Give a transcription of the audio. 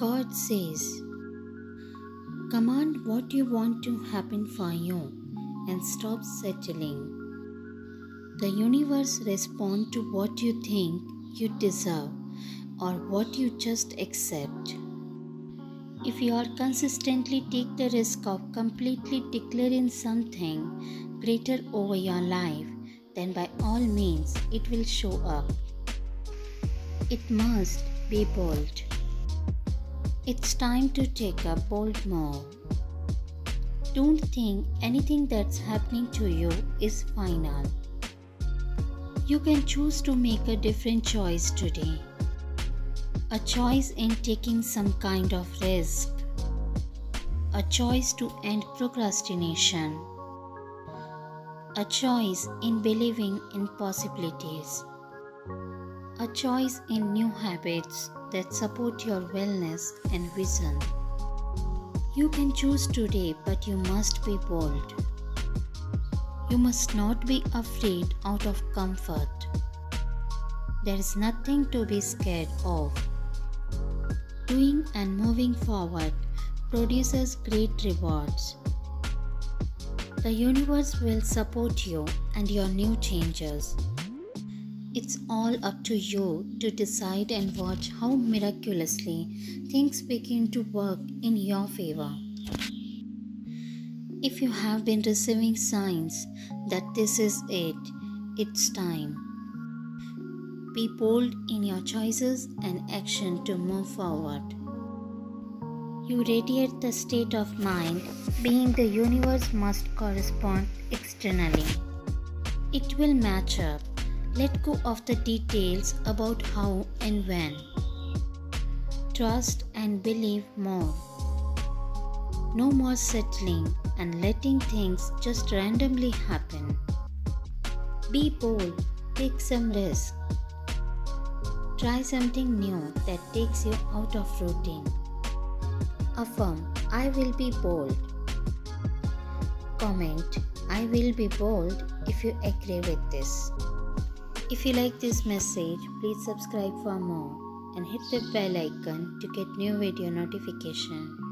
God says, Command what you want to happen for you and stop settling. The universe responds to what you think you deserve or what you just accept. If you are consistently take the risk of completely declaring something greater over your life, then by all means it will show up. It must be bold. It's time to take a bold move. Don't think anything that's happening to you is final. You can choose to make a different choice today. A choice in taking some kind of risk. A choice to end procrastination. A choice in believing in possibilities. A choice in new habits that support your wellness and vision. You can choose today, but you must be bold. You must not be afraid out of comfort. There is nothing to be scared of. Doing and moving forward produces great rewards. The universe will support you and your new changes. It's all up to you to decide and watch how miraculously things begin to work in your favor. If you have been receiving signs that this is it, it's time. Be bold in your choices and action to move forward. You radiate the state of mind, being the universe must correspond externally. It will match up. Let go of the details about how and when. Trust and believe more. No more settling and letting things just randomly happen. Be bold, take some risk. Try something new that takes you out of routine. Affirm, I will be bold. Comment, I will be bold if you agree with this. If you like this message, please subscribe for more and hit the bell icon to get new video notification.